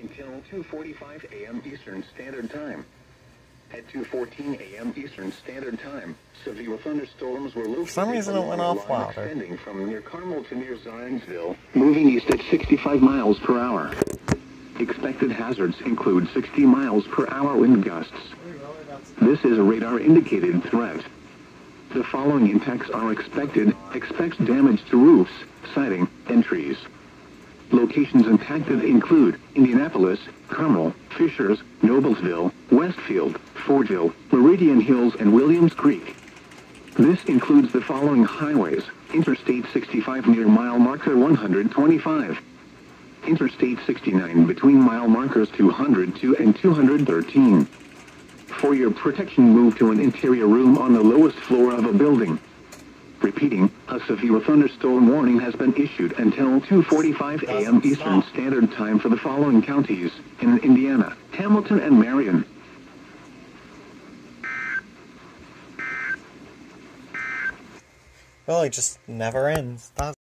until 2.45 a.m. Eastern Standard Time. At 2.14 a.m. Eastern Standard Time, severe thunderstorms were located For some reason it went off louder. extending from near Carmel to near Zionsville, moving east at 65 miles per hour. Expected hazards include 60 miles per hour wind gusts. This is a radar-indicated threat. The following impacts are expected. Expect damage to roofs, siding, and trees. Locations impacted include Indianapolis, Carmel, Fishers, Noblesville, Westfield, Fortville, Meridian Hills, and Williams Creek. This includes the following highways. Interstate 65 near mile marker 125. Interstate 69 between mile markers 202 and 213. For your protection, move to an interior room on the lowest floor of a building. Repeating, a severe thunderstorm warning has been issued until 2.45 a.m. Eastern Standard Time for the following counties in Indiana, Hamilton, and Marion. Well, it just never ends. That's